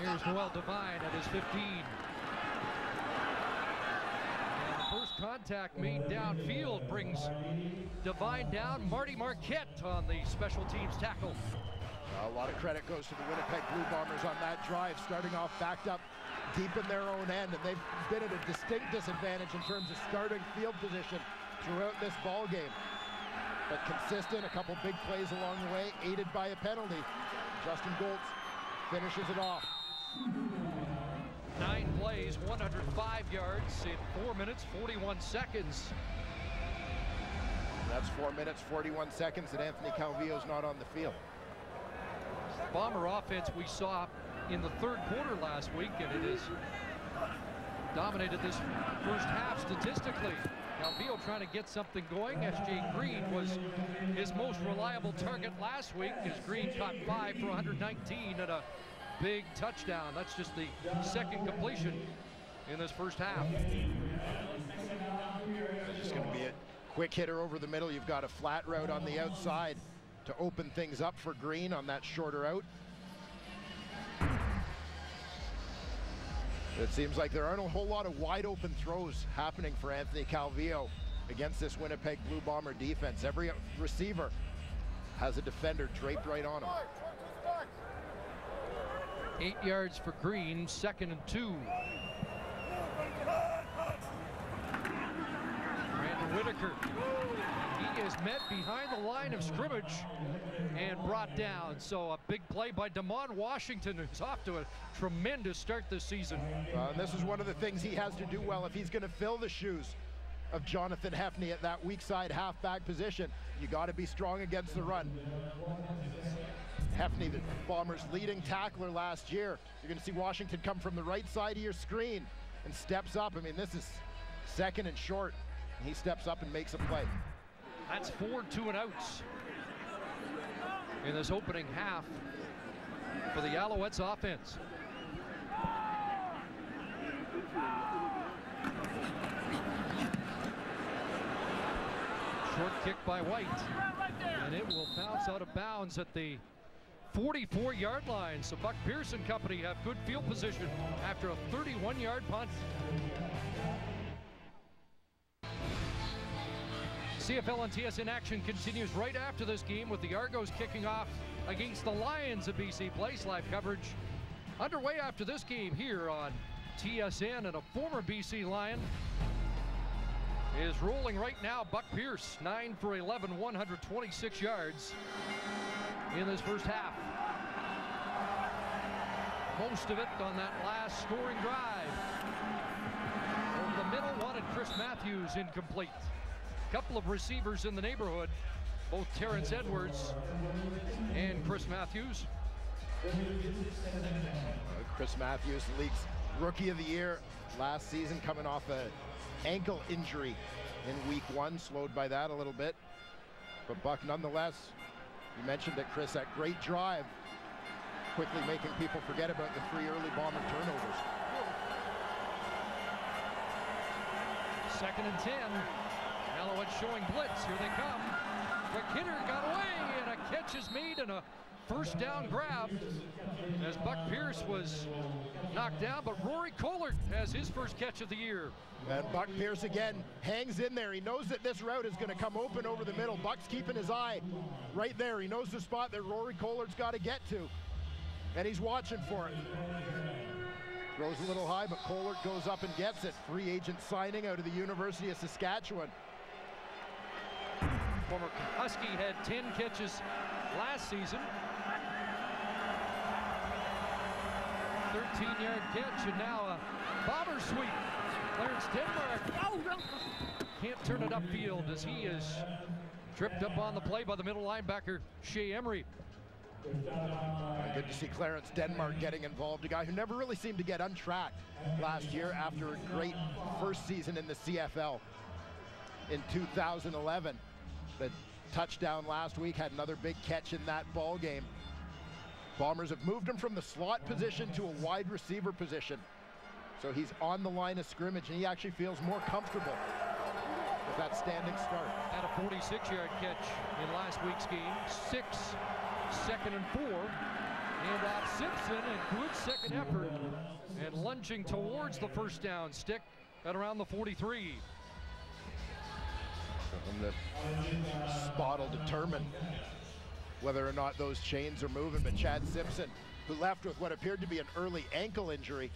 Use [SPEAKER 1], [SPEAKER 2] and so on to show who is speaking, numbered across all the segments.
[SPEAKER 1] Here's Noel Devine at his 15. And first contact made downfield brings Devine down. Marty Marquette on the special teams tackle.
[SPEAKER 2] A lot of credit goes to the Winnipeg Blue Bombers on that drive, starting off backed up deep in their own end, and they've been at a distinct disadvantage in terms of starting field position throughout this ball game. But consistent, a couple big plays along the way, aided by a penalty. Justin Goltz finishes it off.
[SPEAKER 1] Nine plays, 105 yards in four minutes, 41 seconds.
[SPEAKER 2] That's four minutes, 41 seconds, and Anthony Calvillo's not on the field.
[SPEAKER 1] Bomber offense we saw in the third quarter last week, and it has dominated this first half statistically. Calvillo trying to get something going. S.J. Green was his most reliable target last week as Green caught five for 119 and a big touchdown. That's just the second completion in this first half.
[SPEAKER 2] Just going to be a quick hitter over the middle. You've got a flat route on the outside to open things up for Green on that shorter out. It seems like there aren't a whole lot of wide open throws happening for Anthony Calvillo against this Winnipeg Blue Bomber defense. Every receiver has a defender draped right on him.
[SPEAKER 1] Eight yards for Green, second and two. Brandon Whitaker. He is met behind the line of scrimmage and brought down. So a big play by Demond Washington, who's off to a tremendous start this season.
[SPEAKER 2] Uh, this is one of the things he has to do well if he's going to fill the shoes of Jonathan Hefney at that weak side halfback position. You got to be strong against the run. Hefney, the Bombers' leading tackler last year. You're going to see Washington come from the right side of your screen and steps up. I mean, this is second and short. He steps up and makes a play.
[SPEAKER 1] That's four two and outs in this opening half for the Alouettes offense. Short kick by Whyte. And it will bounce out of bounds at the 44 yard line. So Buck Pearson Company have good field position after a 31 yard punt. CFL and TSN action continues right after this game with the Argos kicking off against the Lions of BC Place. Live coverage underway after this game here on TSN and a former BC Lion is rolling right now. Buck Pierce, 9 for 11, 126 yards in this first half. Most of it on that last scoring drive. Over the middle, wanted Chris Matthews incomplete. Couple of receivers in the neighborhood, both Terrence Edwards and Chris Matthews.
[SPEAKER 2] Chris Matthews, the league's rookie of the year last season, coming off a ankle injury in week one, slowed by that a little bit. But Buck, nonetheless, you mentioned that Chris, that great drive, quickly making people forget about the three early bomber turnovers.
[SPEAKER 1] Second and 10. Alouettes showing blitz. Here they come. McKinnon got away, and a catch is made, and a first down grab as Buck Pierce was knocked down, but Rory Kohlert has his first catch of the year.
[SPEAKER 2] And Buck Pierce again hangs in there. He knows that this route is going to come open over the middle. Buck's keeping his eye right there. He knows the spot that Rory Kohlert's got to get to, and he's watching for it. Throws a little high, but Kohlert goes up and gets it. Free agent signing out of the University of Saskatchewan.
[SPEAKER 1] Former Husky had 10 catches last season. 13-yard catch, and now a bomber sweep. Clarence Denmark can't turn it upfield as he is tripped up on the play by the middle linebacker, Shea Emery.
[SPEAKER 2] Good to see Clarence Denmark getting involved, a guy who never really seemed to get untracked last year after a great first season in the CFL in 2011. The touchdown last week had another big catch in that ball game. Bombers have moved him from the slot position to a wide receiver position. So he's on the line of scrimmage, and he actually feels more comfortable with that standing start.
[SPEAKER 1] Had a 46-yard catch in last week's game. Six, second and four And off Simpson and good second effort. And lunging towards the first down stick at around the 43.
[SPEAKER 2] And the spot will determine whether or not those chains are moving. But Chad Simpson, who left with what appeared to be an early ankle injury,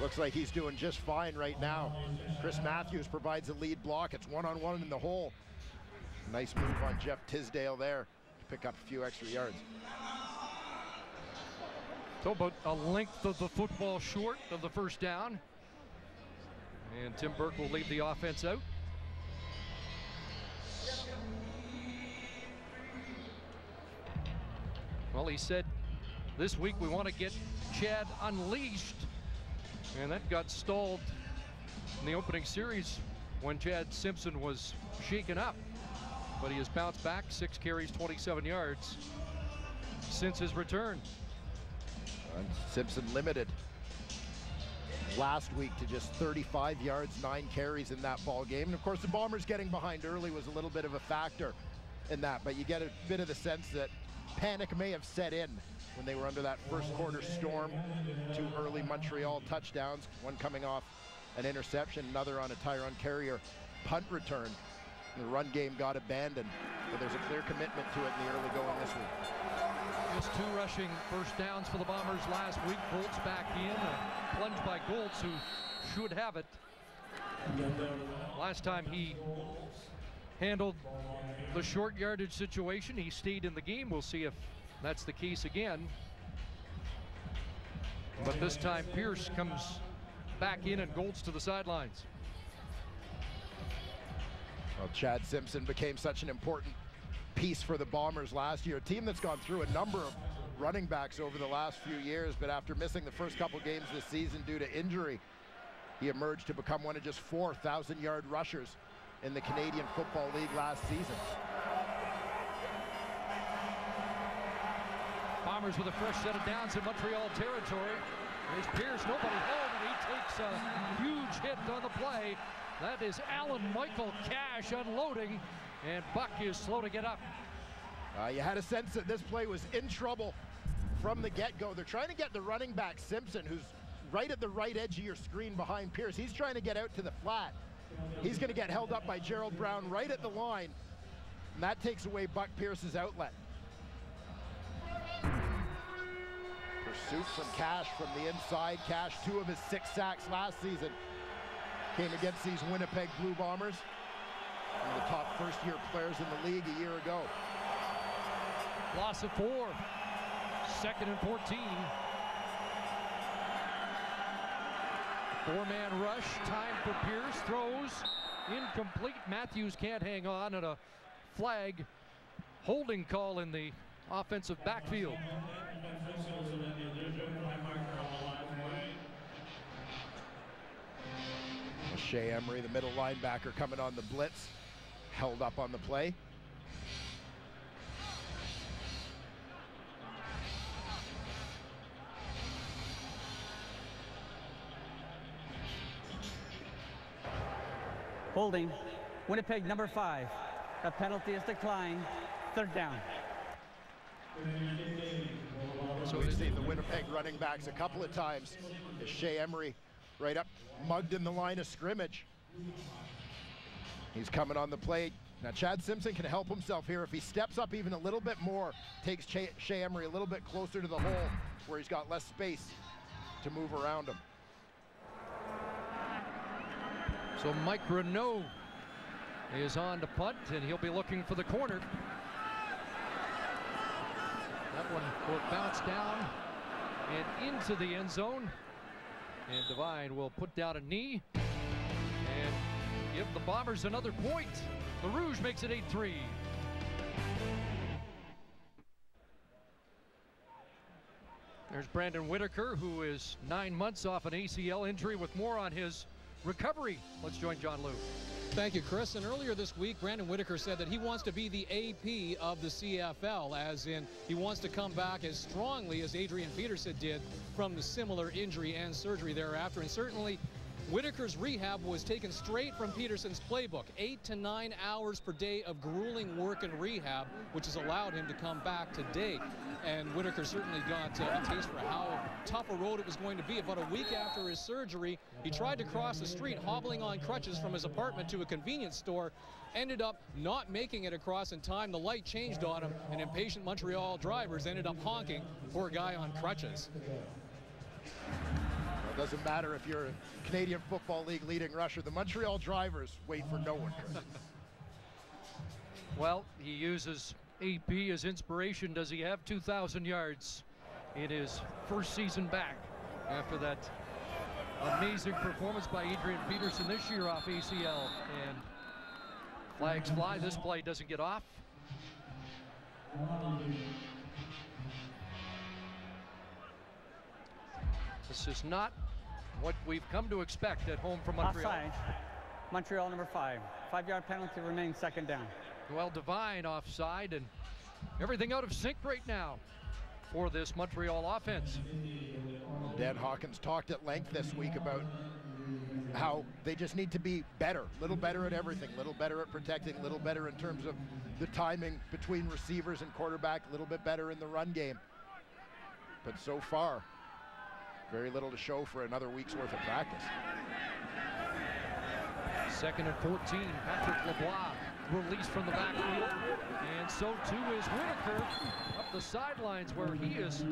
[SPEAKER 2] looks like he's doing just fine right now. Chris Matthews provides a lead block. It's one-on-one -on -one in the hole. Nice move on Geoff Tisdale there to pick up a few extra yards.
[SPEAKER 1] So about a length of the football short of the first down. And Tim Burke will leave the offense out. Well, he said this week we want to get Chad unleashed. And that got stalled in the opening series when Chad Simpson was shaken up. But he has bounced back, six carries, 27 yards since his return.
[SPEAKER 2] And Simpson limited last week to just 35 yards, nine carries in that ball game. And of course, the Bombers getting behind early was a little bit of a factor in that, but you get a bit of the sense that panic may have set in when they were under that first quarter storm. Two early Montreal touchdowns, one coming off an interception, another on a Tyron Carrier punt return. The run game got abandoned, but there's a clear commitment to it in the early going this week.
[SPEAKER 1] Just two rushing first downs for the Bombers last week. Goltz back in, a plunge by Goltz, who should have it. Last time he handled the short yardage situation, he stayed in the game. We'll see if that's the case again. But this time Pierce comes back in and Goltz to the sidelines.
[SPEAKER 2] Well, Chad Simpson became such an important piece for the Bombers last year. A team that's gone through a number of running backs over the last few years, but after missing the first couple games this season due to injury, he emerged to become one of just four 1,000-yard rushers in the Canadian Football League last season.
[SPEAKER 1] Bombers with a fresh set of downs in Montreal territory. There's Pierce, nobody home, and he takes a huge hit on the play. That is Alan Michael Cash unloading, and Buck is slow to get up.
[SPEAKER 2] Uh, you had a sense that this play was in trouble from the get-go. They're trying to get the running back Simpson, who's right at the right edge of your screen behind Pierce. He's trying to get out to the flat. He's going to get held up by Gerald Brown right at the line. And that takes away Buck Pierce's outlet. Pursuit from Cash from the inside. Cash, two of his six sacks last season came against these Winnipeg Blue Bombers. One of the top first-year players in the league a year ago.
[SPEAKER 1] Loss of four. Second and 14. Four-man rush, time for Pierce, throws, incomplete. Matthews can't hang on, and a flag holding call in the offensive backfield.
[SPEAKER 2] Shea Emery, the middle linebacker, coming on the blitz, held up on the play.
[SPEAKER 3] Holding. Winnipeg number five. A penalty is declined. Third down.
[SPEAKER 2] So we've seen the Winnipeg running backs a couple of times. As Shea Emery right up, mugged in the line of scrimmage. He's coming on the plate. Now Chad Simpson can help himself here if he steps up even a little bit more, takes Shea Emery a little bit closer to the hole where he's got less space to move around him.
[SPEAKER 1] So Mike Renaud is on to punt, and he'll be looking for the corner. That one will bounce down and into the end zone. And Devine will put down a knee and give the Bombers another point. The Rouge makes it 8-3. There's Brandon Whitaker, who is nine months off an ACL injury with more on his recovery. Let's join John Lu.
[SPEAKER 4] Thank you, Chris. And earlier this week, Brandon Whitaker said that he wants to be the AP of the CFL, as in he wants to come back as strongly as Adrian Peterson did from the similar injury and surgery thereafter. And certainly Whitaker's rehab was taken straight from Peterson's playbook. Eight to nine hours per day of grueling work and rehab, which has allowed him to come back today. And Whitaker certainly got uh, a taste for how tough a road it was going to be. About a week after his surgery, he tried to cross the street hobbling on crutches from his apartment to a convenience store ended up not making it across in time. The light changed on him, and impatient Montreal drivers ended up honking for a guy on crutches.
[SPEAKER 2] It doesn't matter if you're a Canadian Football League leading rusher. The Montreal drivers wait for no one.
[SPEAKER 1] well, he uses AP as inspiration. Does he have 2,000 yards in his first season back after that amazing performance by Adrian Peterson this year off ACL? And flags fly. This play doesn't get off. This is not what we've come to expect at home from Montreal.
[SPEAKER 3] Offside. Montreal number five. Five-yard penalty remains second down.
[SPEAKER 1] Well, Devine offside and everything out of sync right now for this Montreal offense.
[SPEAKER 2] Dan Hawkins talked at length this week about how they just need to be better, a little better at everything, a little better at protecting, a little better in terms of the timing between receivers and quarterback, a little bit better in the run game. But so far, very little to show for another week's worth of practice.
[SPEAKER 1] Second and 14, Patrick LeBlanc released from the backfield. And so too is Whitaker up the sidelines where he is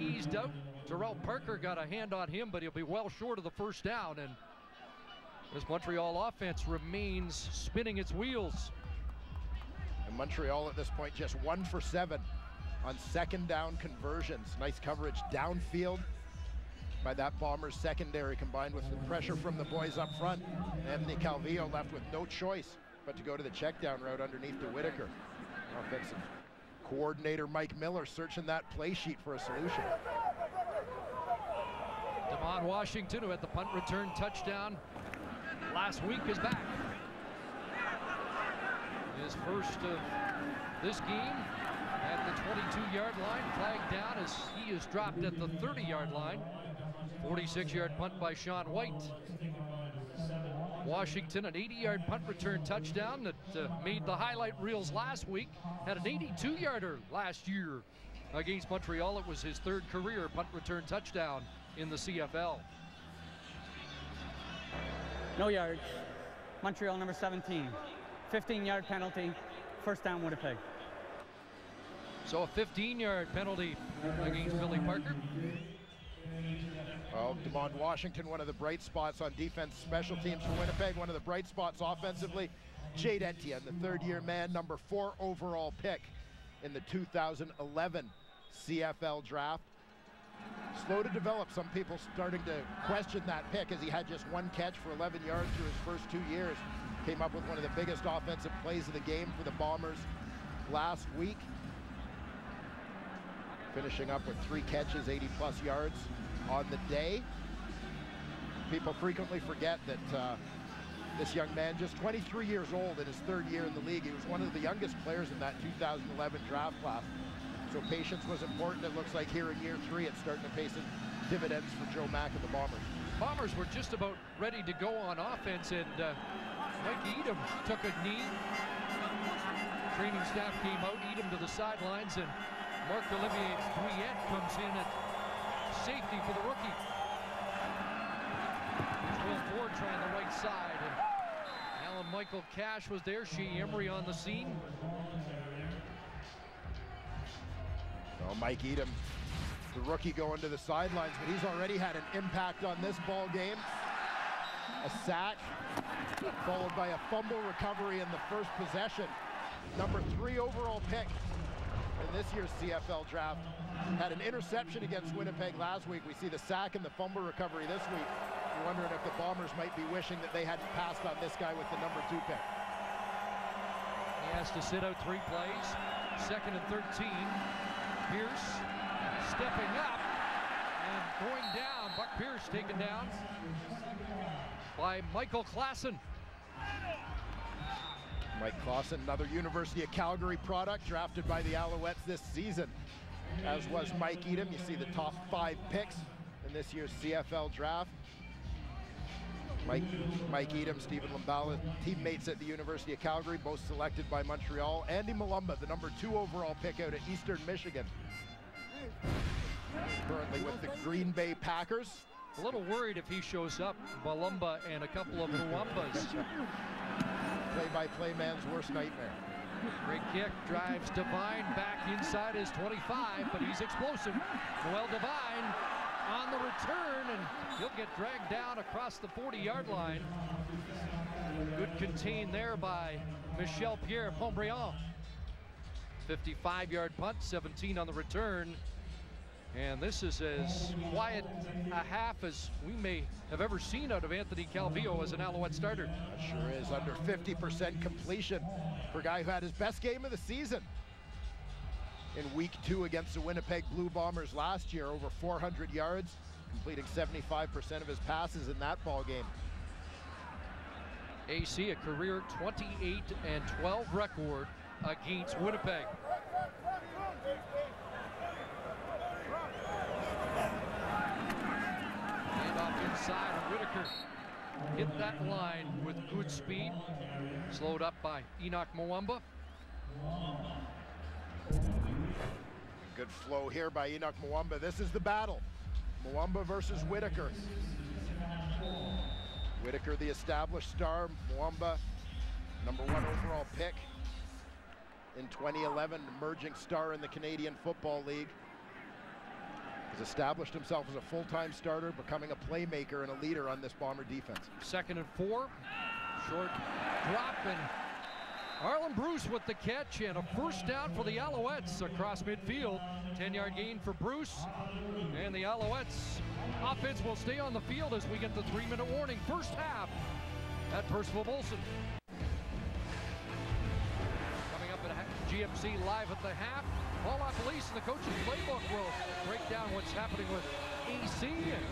[SPEAKER 1] eased out. Terrell Parker got a hand on him, but he'll be well short of the first down. And this Montreal offense remains spinning its wheels.
[SPEAKER 2] And Montreal at this point just one for seven on second down conversions. Nice coverage downfield by that Bombers secondary combined with the pressure from the boys up front. Anthony Calvillo left with no choice but to go to the check down route underneath to Whitaker. Offensive coordinator Mike Miller searching that play sheet for a solution.
[SPEAKER 1] Demond Washington, who had the punt return touchdown last week, is back. His first of this game at the 22-yard line, flagged down as he is dropped at the 30-yard line. 46-yard punt by Sean Whyte. Washington, an 80-yard punt return touchdown that uh, made the highlight reels last week. Had an 82-yarder last year against Montreal. It was his third career punt return touchdown in the CFL.
[SPEAKER 3] No yards. Montreal number 17. 15-yard penalty. First down Winnipeg.
[SPEAKER 1] So a 15-yard penalty against Billy Parker.
[SPEAKER 2] Well, Demond Washington, one of the bright spots on defense, special teams for Winnipeg, one of the bright spots offensively. Jade Etienne, the third-year man, number four overall pick in the 2011 CFL draft. Slow to develop. Some people starting to question that pick as he had just one catch for 11 yards through his first two years. Came up with one of the biggest offensive plays of the game for the Bombers last week. Finishing up with three catches, 80 plus yards on the day. People frequently forget that uh, this young man, just 23 years old in his third year in the league, he was one of the youngest players in that 2011 draft class. So patience was important. It looks like here in year three, it's starting to pay some dividends for Joe Mack and the Bombers.
[SPEAKER 1] Bombers were just about ready to go on offense, and uh, Mike Edem took a knee. Training staff came out, Edem to the sidelines, and Marc-Olivier Brouillette comes in at safety for the rookie. Will Ford trying the right side. Alan Michael Cash was there. Shea Emery on the scene.
[SPEAKER 2] Oh, Mike Edem, the rookie going to the sidelines, but he's already had an impact on this ball game. A sack, followed by a fumble recovery in the first possession. Number three overall pick in this year's CFL draft. Had an interception against Winnipeg last week. We see the sack and the fumble recovery this week. You're wondering if the Bombers might be wishing that they hadn't passed on this guy with the number two pick.
[SPEAKER 1] He has to sit out three plays. Second and 13. Pierce stepping up and going down. Buck Pierce taken down by Michael Klassen.
[SPEAKER 2] Mike Klassen, another University of Calgary product, drafted by the Alouettes this season, as was Mike Edem. You see the top five picks in this year's CFL draft. Mike, Mike Edem, Stephen Lambala, teammates at the University of Calgary, both selected by Montreal. Andy Mulumba, the number two overall pick out of Eastern Michigan. Currently with the Green Bay Packers.
[SPEAKER 1] A little worried if he shows up, Balumba and a couple of Muambas.
[SPEAKER 2] Play-by-play man's worst nightmare.
[SPEAKER 1] Great kick, drives Devine back inside his 25, but he's explosive. Noel Devine on the return, and he'll get dragged down across the 40-yard line. Good contain there by Michel Pierre Pontbriand. 55-yard punt, 17 on the return. And this is as quiet a half as we may have ever seen out of Anthony Calvillo as an Alouette starter.
[SPEAKER 2] That sure is under 50% completion for a guy who had his best game of the season in week two against the Winnipeg Blue Bombers last year, over 400 yards, completing 75% of his passes in that ball game.
[SPEAKER 1] AC a career 28 and 12 record against Winnipeg. Inside Whitaker hit that line with good speed. Slowed up by Henoc Muamba.
[SPEAKER 2] Good flow here by Henoc Muamba. This is the battle. Muamba versus Whitaker. Whitaker, the established star. Muamba, number one overall pick in 2011, emerging star in the Canadian Football League. Has established himself as a full-time starter, becoming a playmaker and a leader on this Bomber defense.
[SPEAKER 1] Second and four. Short drop and Arland Bruce with the catch and a first down for the Alouettes across midfield. 10-yard gain for Bruce. And the Alouettes offense will stay on the field as we get the three-minute warning. First half at Percival Molson. Coming up at GMC Live at the half. And the coach's playbook will break down what's happening with AC and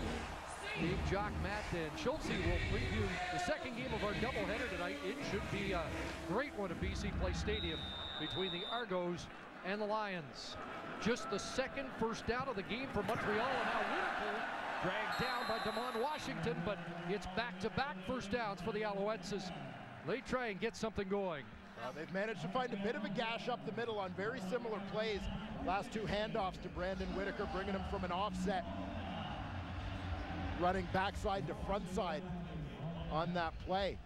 [SPEAKER 1] Dave Jock, Matt, and will preview the second game of our doubleheader tonight. It should be a great one at BC Place Stadium between the Argos and the Lions. Just the second first down of the game for Montreal, and now Whitaker dragged down by Demond Washington, but it's back-to-back -back first downs for the Alouettes they try and get something going.
[SPEAKER 2] Well, they've managed to find a bit of a gash up the middle on very similar plays. Last two handoffs to Brandon Whitaker, bringing him from an offset running backside to front side on that play.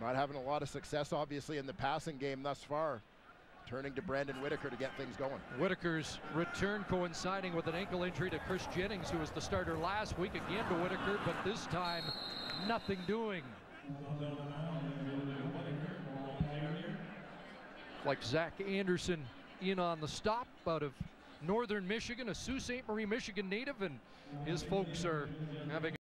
[SPEAKER 2] Not having a lot of success, obviously, in the passing game thus far. Turning to Brandon Whitaker to get things going.
[SPEAKER 1] Whitaker's return coinciding with an ankle injury to Chris Jennings, who was the starter last week, again to Whitaker, but this time nothing doing. Like Zach Anderson in on the stop out of northern Michigan, a Sault Ste. Marie, Michigan native, and his folks are having